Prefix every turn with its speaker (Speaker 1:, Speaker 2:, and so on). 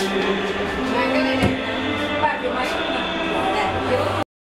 Speaker 1: Música